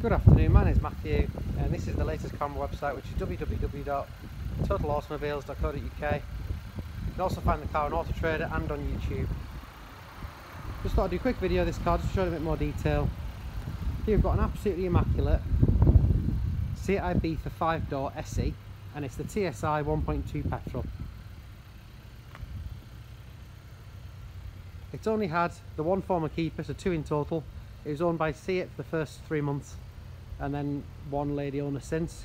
Good afternoon, my name is Matthew and this is the latest car website which is www.totalautomobiles.co.uk You can also find the car on Auto Trader and on YouTube. Just thought I'd do a quick video of this car just to show you a bit more detail. Here we've got an absolutely immaculate Seat Ibiza 5 door SE and it's the TSI 1.2 petrol. It's only had the one former keeper, so two in total. It was owned by Seat for the first three months and then one lady owner since.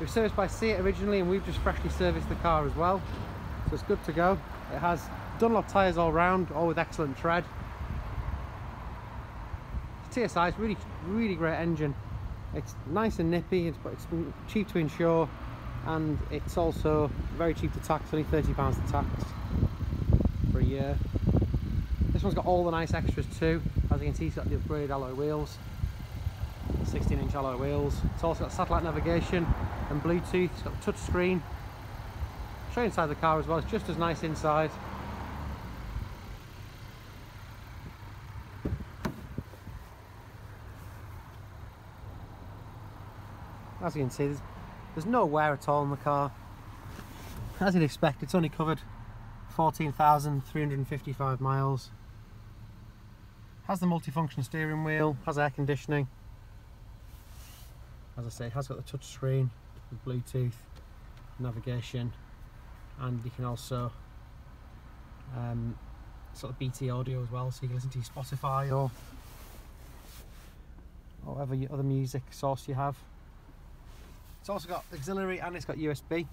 It was serviced by Seat originally and we've just freshly serviced the car as well. So it's good to go. It has Dunlop tyres all round, all with excellent tread. TSI is really, really great engine. It's nice and nippy, it's, it's cheap to insure and it's also very cheap to tax, only £30 to tax for a year. This one's got all the nice extras too. As you can see, it's got the upgraded alloy wheels, 16 inch alloy wheels. It's also got satellite navigation and Bluetooth. It's got touch screen. Show inside the car as well. It's just as nice inside. As you can see, there's, there's no wear at all in the car. As you'd expect, it's only covered 14,355 miles. Has the multifunction steering wheel, has air conditioning. As I say, has got the touch screen with Bluetooth, navigation, and you can also um, sort of BT audio as well, so you can listen to your Spotify or, whatever other music source you have. It's also got auxiliary and it's got USB.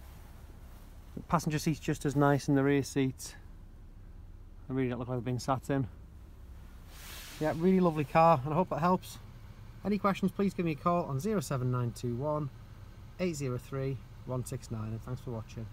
The passenger seat's just as nice in the rear seats. I really don't look like they're being sat in yeah really lovely car and I hope it helps. Any questions please give me a call on 07921 803 169 and thanks for watching